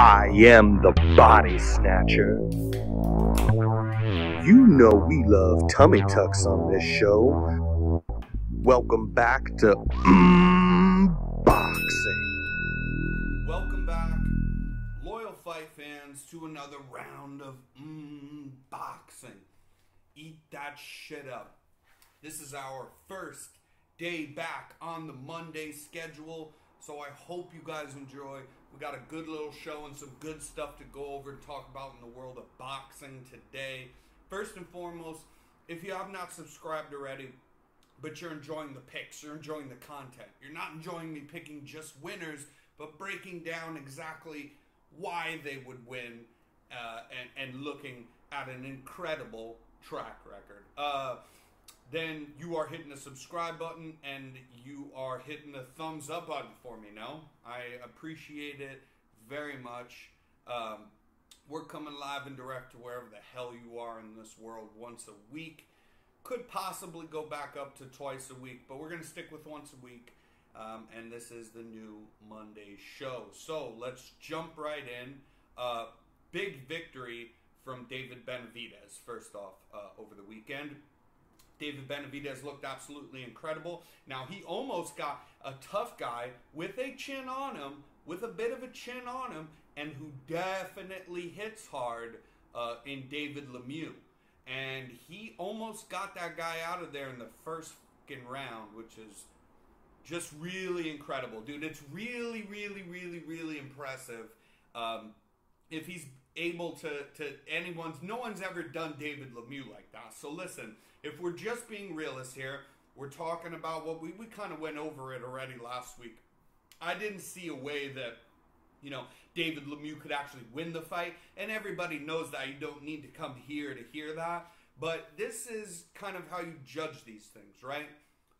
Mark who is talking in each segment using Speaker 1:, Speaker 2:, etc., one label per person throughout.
Speaker 1: I am the body snatcher. You know we love tummy tucks on this show. Welcome back to Boxing.
Speaker 2: Welcome back, loyal fight fans, to another round of boxing. Eat that shit up. This is our first day back on the Monday schedule, so I hope you guys enjoy. We got a good little show and some good stuff to go over and talk about in the world of boxing today. First and foremost, if you have not subscribed already, but you're enjoying the picks, you're enjoying the content. You're not enjoying me picking just winners, but breaking down exactly why they would win uh, and, and looking at an incredible track record. Uh, then you are hitting the subscribe button and you are hitting the thumbs up button for me. No, I appreciate it very much. Um, we're coming live and direct to wherever the hell you are in this world once a week. Could possibly go back up to twice a week, but we're going to stick with once a week. Um, and this is the new Monday show. So let's jump right in. Uh, big victory from David Benavidez, first off, uh, over the weekend. David Benavidez looked absolutely incredible. Now, he almost got a tough guy with a chin on him, with a bit of a chin on him, and who definitely hits hard uh, in David Lemieux. And he almost got that guy out of there in the first fucking round, which is just really incredible, dude. It's really, really, really, really impressive. Um, if he's able to, to anyone's, no one's ever done David Lemieux like that. So listen, if we're just being realists here, we're talking about what we, we kind of went over it already last week. I didn't see a way that, you know, David Lemieux could actually win the fight, and everybody knows that you don't need to come here to hear that. But this is kind of how you judge these things, right?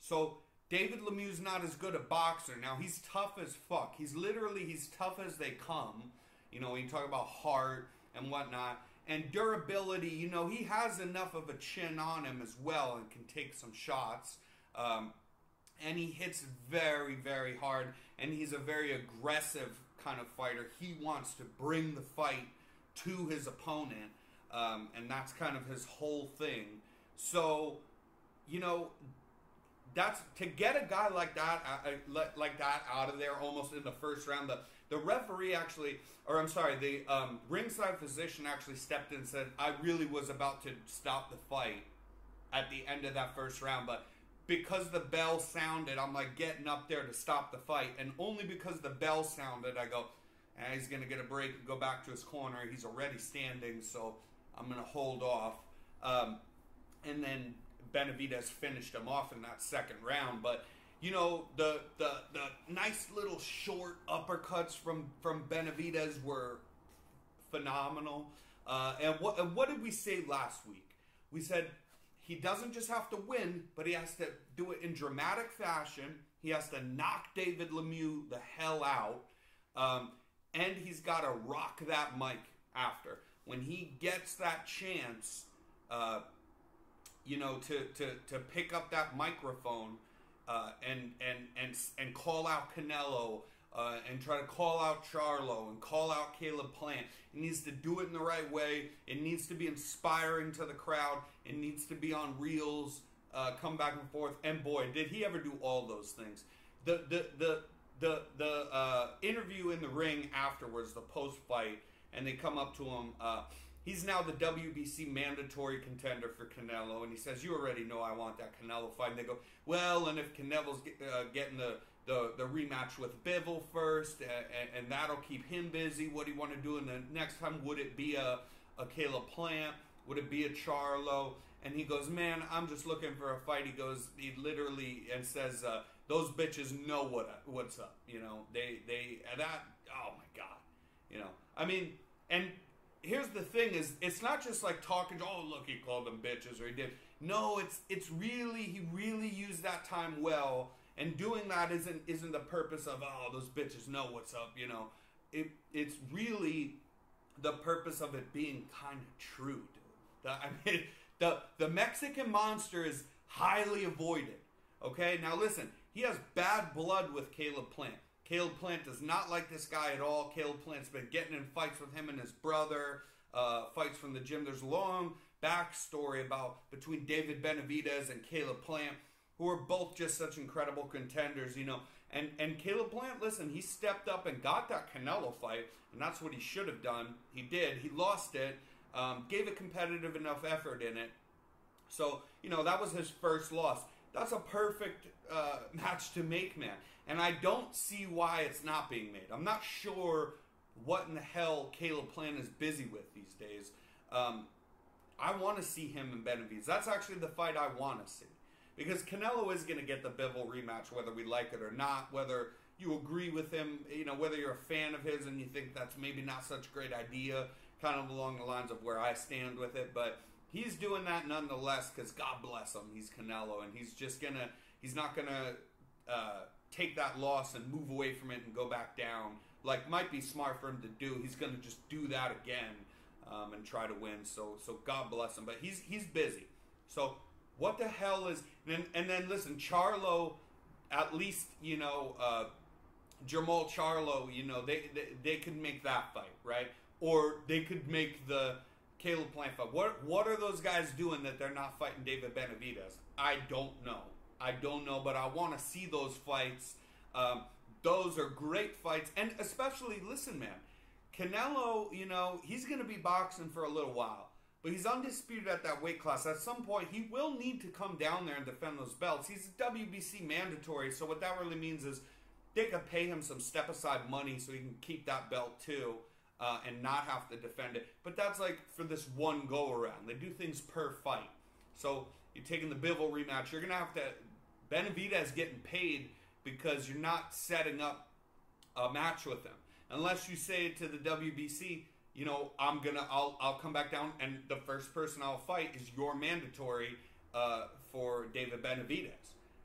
Speaker 2: So David Lemieux's not as good a boxer. Now he's tough as fuck. He's literally he's tough as they come. You know, when you talk about heart and whatnot and durability, you know, he has enough of a chin on him as well and can take some shots. Um, and he hits very, very hard. And he's a very aggressive kind of fighter. He wants to bring the fight to his opponent. Um, and that's kind of his whole thing. So, you know, that's to get a guy like that, uh, uh like that out of there almost in the first round. The the referee actually, or I'm sorry, the um, ringside physician actually stepped in and said, I really was about to stop the fight at the end of that first round, but because the bell sounded, I'm like getting up there to stop the fight. And only because the bell sounded, I go, eh, he's going to get a break and go back to his corner. He's already standing, so I'm going to hold off. Um, and then Benavidez finished him off in that second round. But you know the the the nice little short uppercuts from from Benavidez were phenomenal. Uh, and what and what did we say last week? We said he doesn't just have to win, but he has to do it in dramatic fashion. He has to knock David Lemieux the hell out, um, and he's got to rock that mic after when he gets that chance. Uh, you know, to, to, to pick up that microphone uh, and and and and call out Canelo uh, and try to call out Charlo and call out Caleb Plant. It needs to do it in the right way. It needs to be inspiring to the crowd. It needs to be on reels, uh, come back and forth. And boy, did he ever do all those things. The the the the the uh, interview in the ring afterwards, the post fight, and they come up to him. He's now the WBC mandatory contender for Canelo, and he says, "You already know I want that Canelo fight." And they go, "Well, and if Canelo's get, uh, getting the, the the rematch with Bivol first, and, and, that'll keep him busy. What do you want to do? And the next time, would it be a a Caleb Plant? Would it be a Charlo?" And he goes, "Man, I'm just looking for a fight." He goes, he literally and says, uh, "Those bitches know what what's up. You know, they they that. Oh my god, you know. I mean, and." Here's the thing: is it's not just like talking. Oh, look, he called them bitches, or he did. No, it's it's really he really used that time well, and doing that isn't isn't the purpose of oh those bitches know what's up. You know, it it's really the purpose of it being kind of true, dude. The, I mean, the the Mexican monster is highly avoided. Okay, now listen, he has bad blood with Caleb Plant. Caleb Plant does not like this guy at all. Caleb Plant's been getting in fights with him and his brother, uh, fights from the gym. There's a long backstory about between David Benavidez and Caleb Plant, who are both just such incredible contenders, you know. And and Caleb Plant, listen, he stepped up and got that Canelo fight, and that's what he should have done. He did. He lost it. Um, gave a competitive enough effort in it. So you know that was his first loss. That's a perfect uh, match to make, man. And I don't see why it's not being made. I'm not sure what in the hell Caleb Plant is busy with these days. Um, I want to see him in Benavidez. That's actually the fight I want to see. Because Canelo is going to get the Bivol rematch whether we like it or not, whether you agree with him, you know, whether you're a fan of his and you think that's maybe not such a great idea, kind of along the lines of where I stand with it. But he's doing that nonetheless because God bless him. He's Canelo and he's just to, he's not to uh, take that loss and move away from it and go back down. Like, might be smart for him to do. He's to just do that again um, and try to win. So so God bless him. But he's he's busy. So what the hell is and then, and then listen, Charlo, at least you know uh, Jermall Charlo, you know they, they they could make that fight right, or they could make the Caleb Plant fight. What what are those guys doing that they're not fighting David Benavidez? I don't know. I don't know, but I want to see those fights. Um, those are great fights, and especially listen, man Canelo, you know, he's going to be boxing for a little while, but he's undisputed at that weight class. At some point, he will need to come down there and defend those belts. He's WBC mandatory, so what that really means is they could pay him some step aside money so he can keep that belt too. Uh, and not have to defend it. But that's like for this one go around. They do things per fight. So you're taking the Bivol rematch. You're gonna have to Benavidez getting paid because you're not setting up a match with him unless you say to the WBC, you know, I'm gonna, I'll, I'll come back down, and the first person I'll fight is your mandatory uh, for David Benavidez.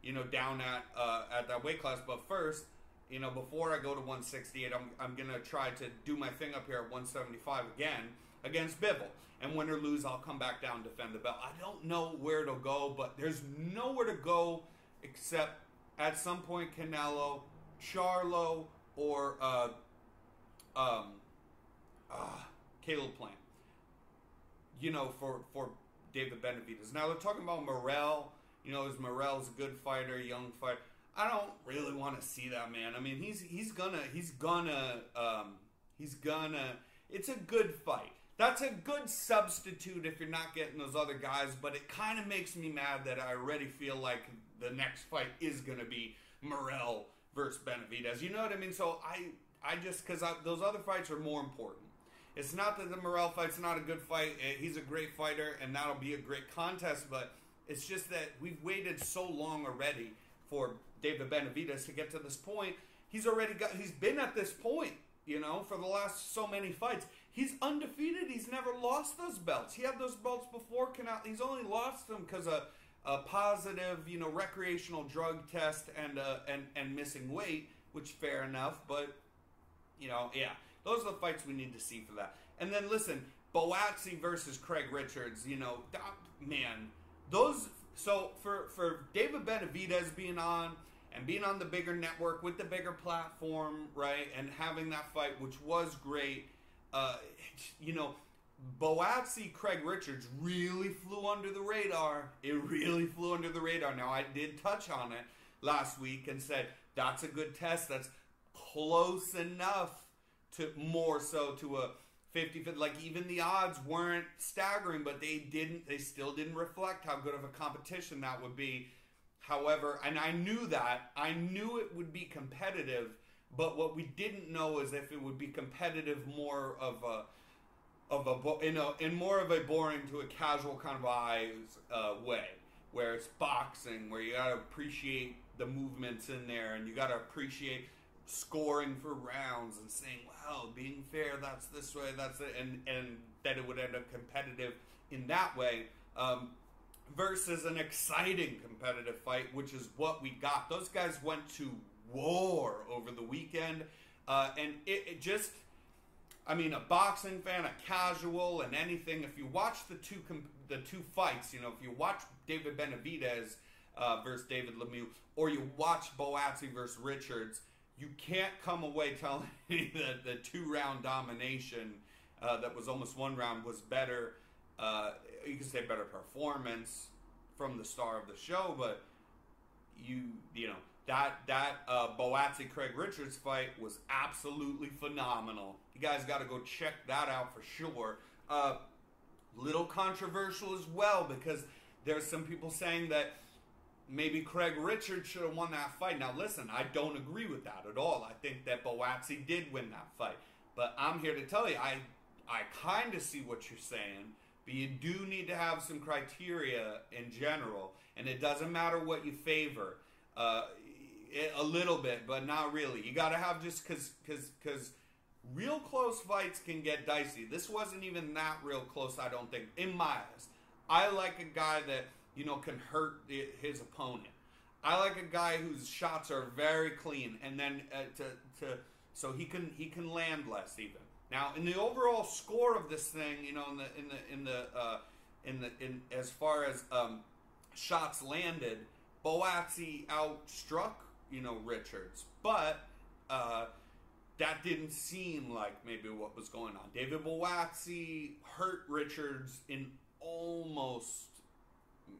Speaker 2: You know, down at uh, at that weight class. But first, you know, before I go to 168, I'm I'm gonna try to do my thing up here at 175 again against Bivol. And win or lose, I'll come back down defend the belt. I don't know where to go, but there's nowhere to go except at some point Canelo, Charlo, or uh, um, uh, Caleb Plant. You know, for for David Benavidez. Now they're talking about Morrell. You know, is Morrell's a good fighter, young fighter. I don't really want to see that man. I mean, he's he's gonna he's gonna um, he's gonna. It's a good fight. That's a good substitute if you're not getting those other guys. But it kind of makes me mad that I already feel like the next fight is gonna be Morrell versus Benavidez. You know what I mean? So I I just because those other fights are more important. It's not that the Morrell fight's not a good fight. Eh, he's a great fighter, and that'll be a great contest. But it's just that we've waited so long already for David Benavidez to get to this point. He's already got. He's been at this point, you know, for the last so many fights. He's undefeated. He's never lost those belts. He had those belts before Canal. He's only lost them because of a positive, you know, recreational drug test and uh, and and missing weight, which fair enough. But you know, yeah, those are the fights we need to see for that. And then listen, Buatsi versus Craig Richards. You know, man, those. So for for David Benavidez being on and being on the bigger network with the bigger platform, right, and having that fight, which was great. Uh, you know, Buatsi Craig Richards really flew under the radar. It really flew under the radar. Now I did touch on it last week and said that's a good test. That's close enough to more so to a 50 50. like even the odds weren't staggering but they didn't they still didn't reflect how good of a competition that would be however and i knew that i knew it would be competitive but what we didn't know is if it would be competitive more of a of a in in more of a boring to a casual kind of eyes uh, way where it's boxing where you got to appreciate the movements in there and you got to appreciate scoring for rounds and saying, "Well, being fair, that's this way, that's it," and and that it would end up competitive in that way. Um, versus an exciting competitive fight, which is what we got. Those guys went to war over the weekend, uh, and it, it, just. I mean, a boxing fan, a casual, and anything. If you watch the two the two fights, you know, if you watch David Benavidez uh, versus David Lemieux, or you watch Buatsi versus Richards, you can't come away telling me that the two round domination uh, that was almost one round was better. Uh, you can say better performance from the star of the show, but you you know that that uh, Buatsi Craig Richards fight was absolutely phenomenal. You guys got to go check that out for sure. Uh, little controversial as well because there's some people saying that maybe Craig Richards should have won that fight. Now, listen, I don't agree with that at all. I think that Buatsi did win that fight, but I'm here to tell you, I I kind of see what you're saying, but you do need to have some criteria in general, and it doesn't matter what you favor. Uh, a little bit, but not really. You got to have just because because because real close fights can get dicey. This wasn't even that real close, I don't think, in my eyes. I like a guy that you know can hurt his opponent. I like a guy whose shots are very clean, and then uh, to to so he can he can land less even. Now, in the overall score of this thing, you know, in the in the in the uh, in the in as far as um, shots landed, Buatsi outstruck you know Richards, but uh, that didn't seem like maybe what was going on. David Buatsi hurt Richards in almost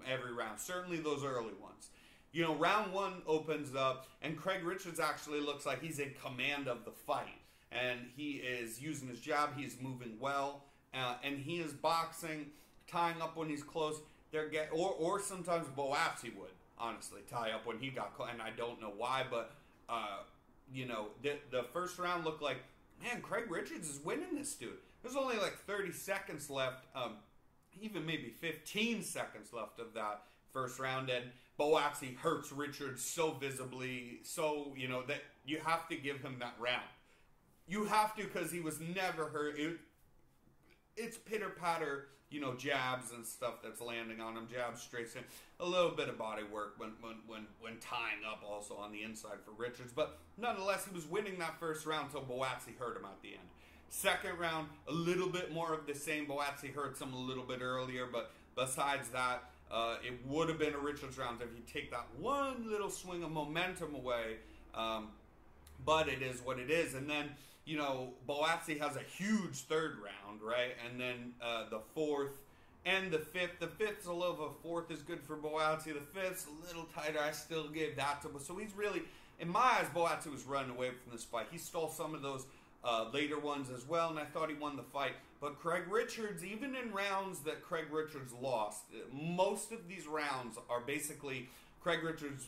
Speaker 2: every round, certainly those early ones. You know, round one opens up, and Craig Richards actually looks like he's in command of the fight and he is using his jab. He's moving well, uh, and he is boxing, tying up when he's close. They're get or or sometimes Buatsi would honestly tie up when he got close, and I don't know why, but uh, you know the the first round looked like man, Craig Richards is winning this dude. There's only like 30 seconds left, um, even maybe 15 seconds left of that first round, and Buatsi hurts Richards so visibly, so you know that you have to give him that round you have to because he was never hurt. It, it's pitter patter, you know, jabs and stuff that's landing on him, jabs, straight, in. A little bit of body work when, when, when, when tying up also on the inside for Richards. But nonetheless, he was winning that first round until Buatsi hurt him at the end. Second round, a little bit more of the same. Buatsi hurts him a little bit earlier, but besides that, uh, it would have been a Richards round if you take that one little swing of momentum away. Um, but it is what it is. And then you know, Buatsi has a huge third round, right? And then uh, the fourth and the fifth. The fifth's a little, a fourth is good for Buatsi. The fifth's a little tighter. I still give that to. So he's really, in my eyes, Buatsi was running away from this fight. He stole some of those uh, later ones as well, and I thought he won the fight. But Craig Richards, even in rounds that Craig Richards lost, most of these rounds are basically Craig Richards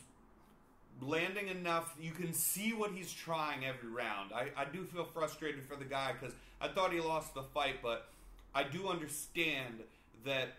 Speaker 2: landing enough. You can see what he's trying every round. I, I do feel frustrated for the guy because I thought he lost the fight, but I do understand that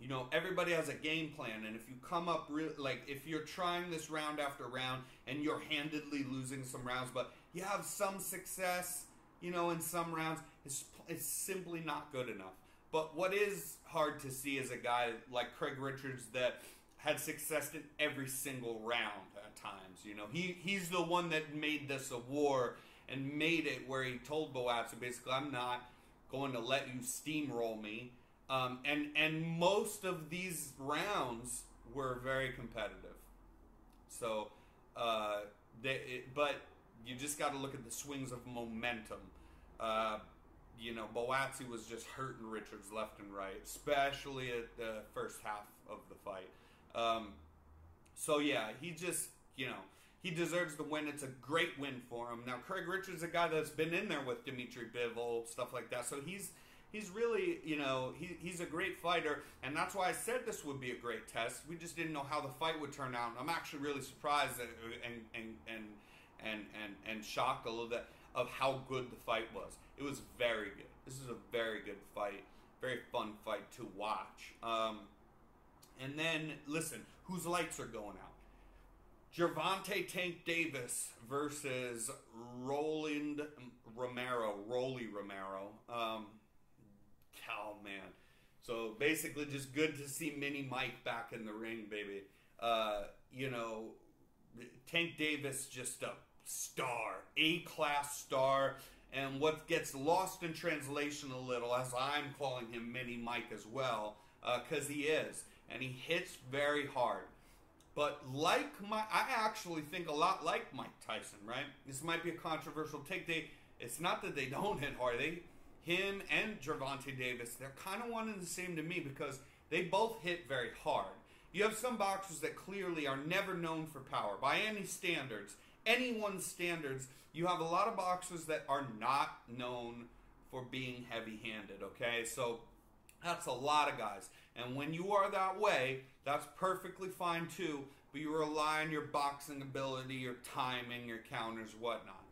Speaker 2: you know everybody has a game plan, and if you come up real like if you're trying this round after round and you're handedly losing some rounds, but you have some success, you know, in some rounds, it's it's simply not good enough. But what is hard to see is a guy like Craig Richards that had success in every single round times. You know, he he's the one that made this a war and made it where he told Buatsi basically, I'm not going to let you steamroll me. Um, and and most of these rounds were very competitive. So, uh, they, it, but you just got to look at the swings of momentum. Uh, you know, Buatsi was just hurting Richards left and right, especially at the first half of the fight. Um, so yeah, he just you know he deserves the win. It's a great win for him. Now Craig Richards is a guy that's been in there with Dimitri Bivol, stuff like that. So he's he's really you know he, he's a great fighter, and that's why I said this would be a great test. We just didn't know how the fight would turn out. I'm actually really surprised and and and and and and, and shocked a little bit of how good the fight was. It was very good. This is a very good fight, very fun fight to watch. Um, and then, listen, whose lights are going out? Gervonta Tank Davis versus Roland Romero, Rolly Romero. Um, oh, man. So basically, just good to see Mini Mike back in the ring, baby. Uh, you know, Tank Davis just a star, A class star. And what gets lost in translation a little, as I'm calling him Mini Mike as well, because uh, he is and he hits very hard. But like my, I actually think a lot like Mike Tyson, right? This might be a controversial take. They, it's not that they don't hit hard. They, him and Gervonta Davis, they're kind of one and the same to me because they both hit very hard. You have some boxers that clearly are never known for power by any standards, anyone's standards. You have a lot of boxers that are not known for being heavy-handed. Okay, so that's a lot of guys. And when you are that way, that's perfectly fine too. But you rely on your boxing ability, your timing, your counters, whatnot.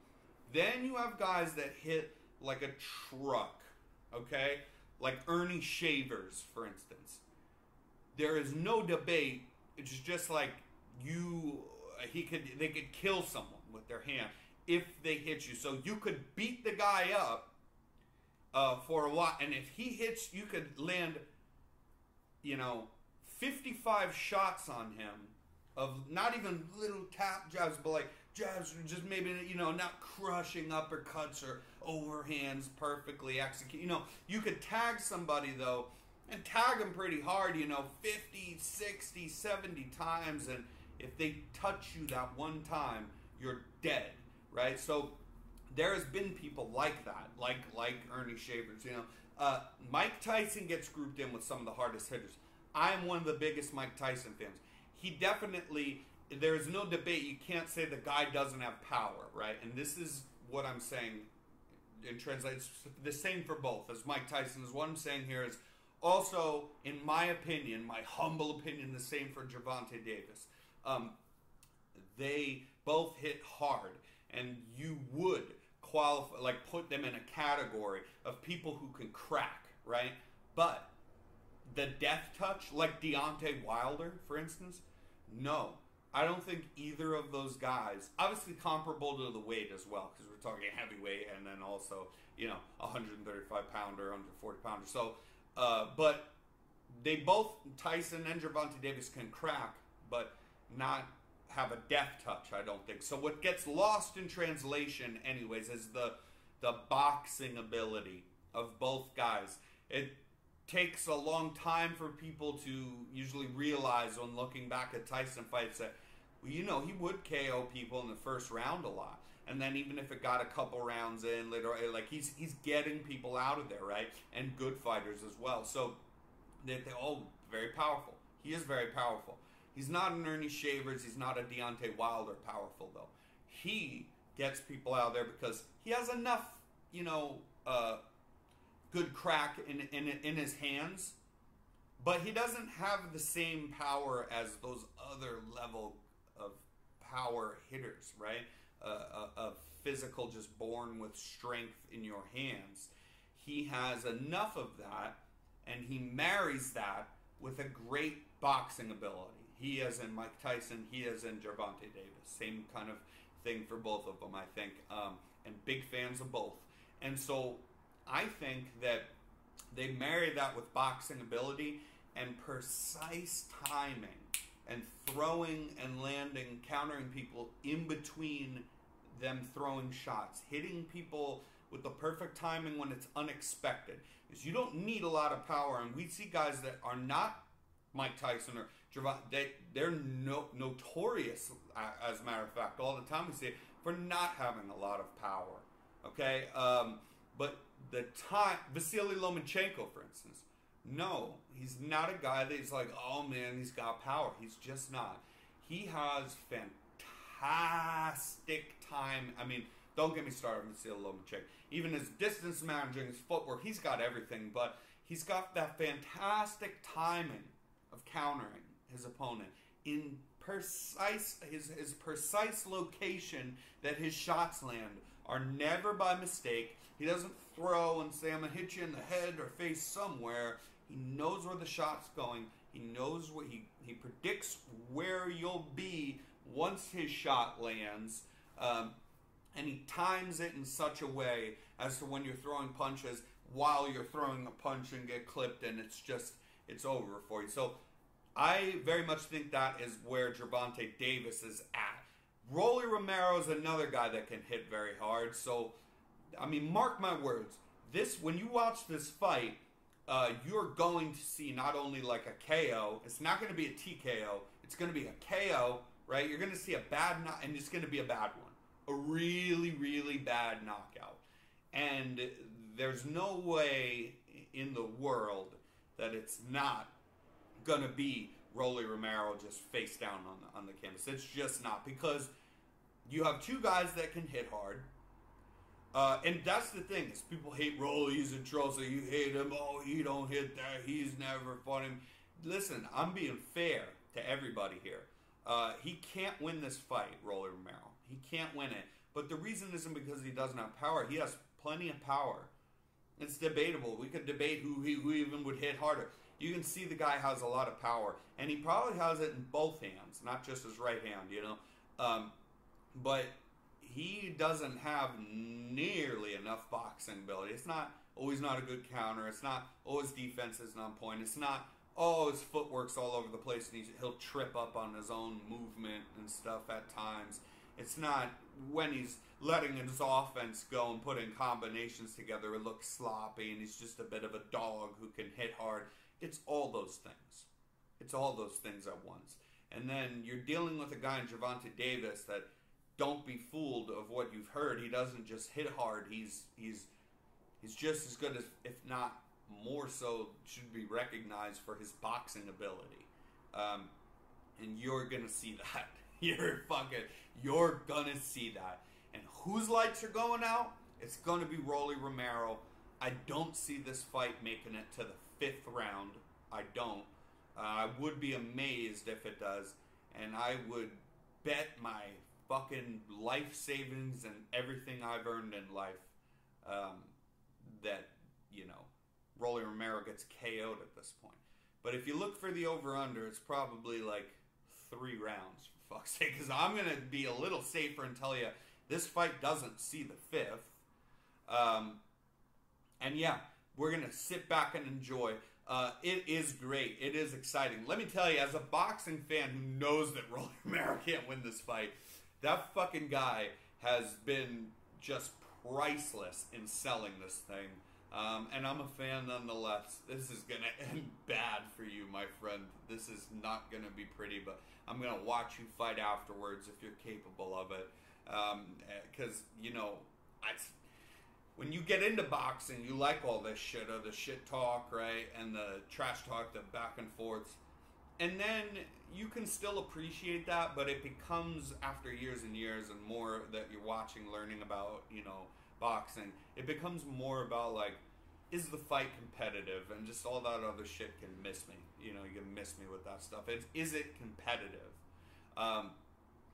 Speaker 2: Then you have guys that hit like a truck, okay? Like Ernie Shavers, for instance. There is no debate. It's just like you, he could, they could kill someone with their hand if they hit you. So you could beat the guy up uh, for a while, and if he hits, you could land, you know, 55 shots on him of not even little tap jabs, but like jabs, just maybe you know, not crushing uppercuts or overhands perfectly execute. You know, you could tag somebody though, and tag them pretty hard. You know, 50, 60, 70 times, and if they touch you that one time, you're dead, right? So there has been people like that, like like Ernie Shavers. You know, uh, Mike Tyson gets grouped in with some of the hardest hitters. I'm one of the biggest Mike Tyson fans. He definitely, there's no debate. You can't say the guy doesn't have power, right? And this is what I'm saying. It translates the same for both. As Mike Tyson is what I'm saying here is also, in my opinion, my humble opinion, the same for Gervonta Davis. Um, they both hit hard, and you would qualify, like put them in a category of people who can crack, right? But the death touch, like Deontay Wilder, for instance, no. I don't think either of those guys, obviously comparable to the weight as well, because we're talking heavyweight and then also, you know, 135 pounder, 140 pounder. So, uh, but they both, Tyson and Gervonta Davis, can crack, but not have a death touch, I don't think. So what gets lost in translation, anyways, is the the boxing ability of both guys. It takes a long time for people to usually realize when looking back at Tyson fights that, well, you know, he would KO people in the first round a lot. And then even if it got a couple rounds in later, like he's he's getting people out of there, right? And good fighters as well. So they, they all very powerful. He is very powerful. He's not an Ernie Shavers. He's not a Deontay Wilder powerful though. He gets people out of there because he has enough, you know, uh, good crack in, in in his hands, but he doesn't have the same power as those other level of power hitters, right? Uh, physical, just born with strength in your hands. He has enough of that, and he marries that with a great boxing ability. He is in Mike Tyson. He is in Gervonta Davis. Same kind of thing for both of them, I think. Um, and big fans of both. And so I think that they marry that with boxing ability and precise timing and throwing and landing, countering people in between them throwing shots, hitting people with the perfect timing when it's unexpected. Because you don't need a lot of power, and we see guys that are not Mike Tyson or Javon, they they're no, notorious, as a matter of fact, all the time we see it, for not having a lot of power. Okay, um, but the time Vasily Lomachenko, for instance, no, he's not a guy that he's like, oh man, he's got power. He's just not. He has fantastic time. I mean, don't get me started on Vasily Lomachenko. Even his distance managing, his footwork, he's got everything, but he's got that fantastic timing of countering his opponent in precise his, his precise location that his shots land are never by mistake. He doesn't throw and say I'm gonna hit you in the head or face somewhere. He knows where the shot's going. He knows what he he predicts where you'll be once his shot lands, um, and he times it in such a way as to when you're throwing punches while you're throwing a punch and get clipped, and it's just it's over for you. So I very much think that is where Gervonta Davis is at. Rolly Romero is another guy that can hit very hard. So, I mean, mark my words. This when you watch this fight, uh, you're going to see not only like a KO. It's not going to be a TKO. It's going to be a KO, right? You're going to see a bad knock, and it's going to be a bad one, a really, really bad knockout. And there's no way in the world that it's not going to be Rolly Romero just face down on the, on the canvas. It's just not because you have two guys that can hit hard. Uh, and that's the thing is people hate Rolly. He's a troll, so you hate him. Oh, he don't hit that. He's never him. Listen, I'm being fair to everybody here. Uh, he can't win this fight, Rolly Romero. He can't win it. But the reason isn't because he doesn't have power. He has plenty of power. It's debatable. We could debate who, he, who even would hit harder. You can see the guy has a lot of power, and he probably has it in both hands, not just his right hand. You know, um, but he doesn't have nearly enough boxing ability. It's not always not a good counter. It's not oh, always defense isn't on point. It's not oh his footwork's all over the place and he'll trip up on his own movement and stuff at times. It's not when he's letting his offense go and putting combinations together. It looks sloppy and he's just a bit of a dog who can hit hard. It's all those things. It's all those things at once. And then you're dealing with a guy in Gervonta Davis that don't be fooled of what you've heard. He doesn't just hit hard. He's he's he's just as good as, if not more so, should be recognized for his boxing ability. Um, and you're gonna see that. You're fucking. You're gonna see that. And whose lights are going out? It's gonna be Rolly Romero. I don't see this fight making it to the fifth round. I don't. Uh, I would be amazed if it does, and I would bet my fucking life savings and everything I've earned in life um, that, you know, Rolly Romero gets KO'd at this point. But if you look for the over under, it's probably like three rounds, for fuck's sake. Because I'm going to be a little safer and tell you this fight doesn't see the fifth. Um, and yeah, we're going to sit back and enjoy. Uh, it is great. It is exciting. Let me tell you, as a boxing fan who knows that Rolly Romero can't win this fight, that fucking guy has been just priceless in selling this thing. Um, and I'm a fan nonetheless. This is going to end bad for you, my friend. This is not going to be pretty, but I'm going to watch you fight afterwards if you're capable of it. Because, um, you know, I, when you get into boxing, you like all this shit, or the shit talk, right? And the trash talk, the back and forths. And then you can still appreciate that, but it becomes after years and years and more that you're watching, learning about, you know, boxing. It becomes more about like, is the fight competitive, and just all that other shit can miss me. You know, you can miss me with that stuff. It's, is it competitive? Um,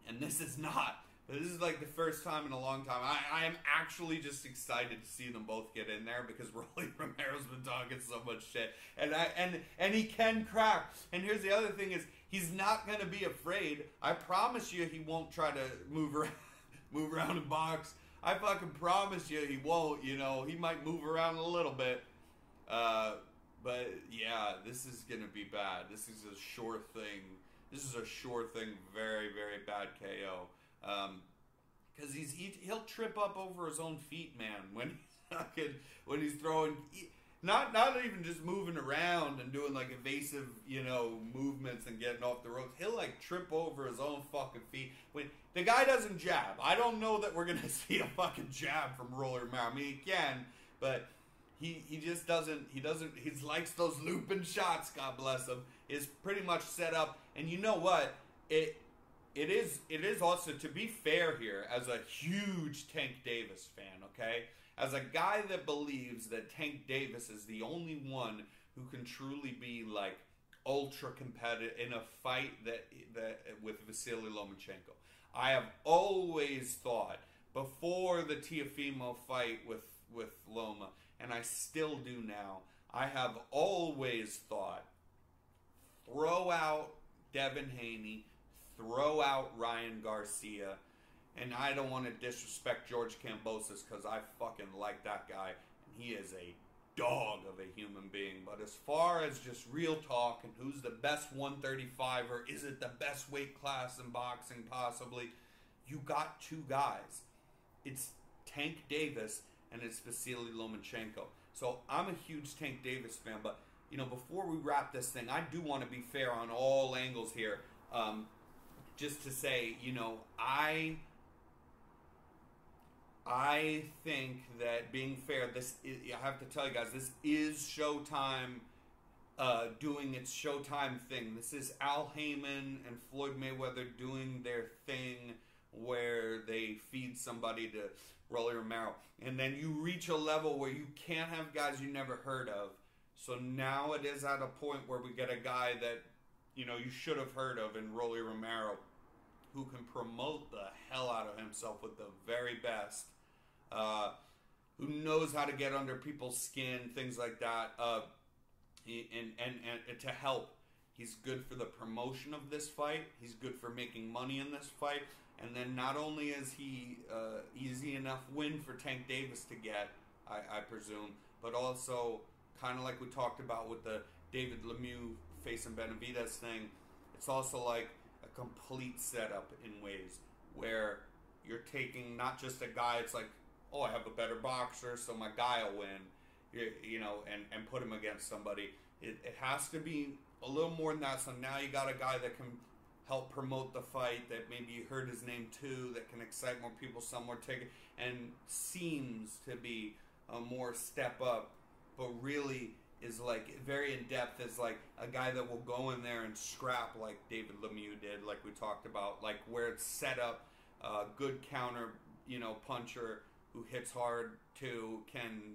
Speaker 2: and this is not. This is like the first time in a long time. I, I am actually just excited to see them both get in there because Rolly Romero's been talking so much shit, and I and and he can crack. And here's the other thing: is he's not gonna be afraid. I promise you, he won't try to move around, move around and box. I fucking promise you, he won't. You know, he might move around a little bit, uh, but yeah, this is gonna be bad. This is a sure thing. This is a sure thing. Very very bad KO. Um, because he's he, he'll trip up over his own feet, man. When he's when he's throwing, not not even just moving around and doing like evasive, you know, movements and getting off the ropes. He'll like trip over his own fucking feet. When the guy doesn't jab, I don't know that we're gonna see a fucking jab from Rolly Romero. I mean, he can, but he he just doesn't. He doesn't. He likes those looping shots. God bless him. Is pretty much set up. And you know what? It it is it is also to be fair here as a huge Tank Davis fan, okay? As a guy that believes that Tank Davis is the only one who can truly be like ultra competitive in a fight that that with Vasily Lomachenko. I have always thought before the Teofimo fight with with Loma, and I still do now. I have always thought throw out Devin Haney, throw out Ryan Garcia. And I don't want to disrespect George Kambosos because I fucking like that guy. And he is a dog of a human being. But as far as just real talk and who's the best 135er, is it the best weight class in boxing possibly, you got two guys. It's Tank Davis and it's Vasily Lomachenko. So I'm a huge Tank Davis fan, but you know, before we wrap this thing, I do want to be fair on all angles here. Um, just to say, you know, I I think that being fair, this is, I have to tell you guys, this is Showtime uh, doing its Showtime thing. This is Al Haymon and Floyd Mayweather doing their thing where they feed somebody to Rolly Romero, and then you reach a level where you can't have guys you never heard of. So now it is at a point where we get a guy that you know you should have heard of in Rolly Romero, who can promote the hell out of himself with the very best uh, who knows how to get under people's skin, things like that, uh, and, and, and to help. He's good for the promotion of this fight. He's good for making money in this fight. And then not only is he uh, easy enough win for Tank Davis to get, I, I presume, but also kind of like we talked about with the David Lemieux facing Benavidez thing, it's also like complete setup in ways where you're taking not just a guy. It's like oh, I have a better boxer, so my guy will win, you, you know, and, and put him against somebody. It, it has to be a little more than that. So now you got a guy that can help promote the fight, that maybe you heard his name too, that can excite more people, some more ticket, and seems to be a more step up, but really is like very in depth is like a guy that will go in there and scrap like David Lemieux did, like we talked about, like where it's set up, uh, good counter, you know, puncher, who hits hard too can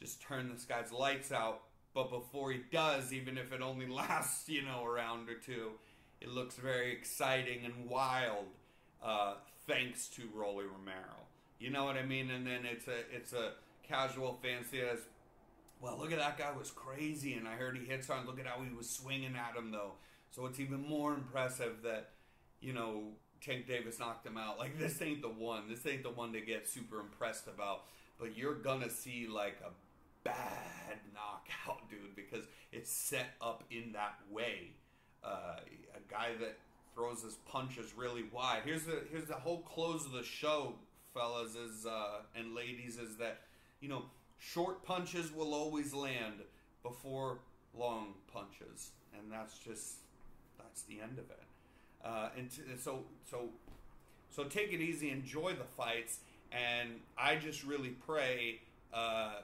Speaker 2: just turn this guy's lights out. But before he does, even if it only lasts, you know, a round or two, it looks very exciting and wild, uh, thanks to Rolly Romero. You know what I mean? And then it's a it's a casual fancy as well. Look at that guy was crazy, and I heard he hits hard. Look at how he was swinging at him though. So it's even more impressive that you know Tank Davis knocked him out. Like this ain't the one. This ain't the one to get super impressed about. But you're gonna see like a bad knockout, dude, because it's set up in that way. Uh, a guy that throws his punches really wide. Here's the here's the whole close of the show, fellas, is uh, and ladies, is that you know short punches will always land before long punches, and that's just that's the end of it. Uh, and, t- and so so so take it easy, enjoy the fights, and I just really pray uh,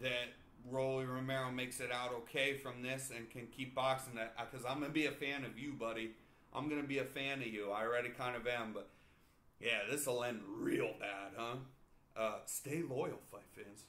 Speaker 2: that Rolly Romero makes it out okay from this and can keep boxing that because I'm gonna be a fan of you, buddy. I'm gonna be a fan of you. I already kind of am, but yeah, this will end real bad, huh? Uh, stay loyal, fight fans.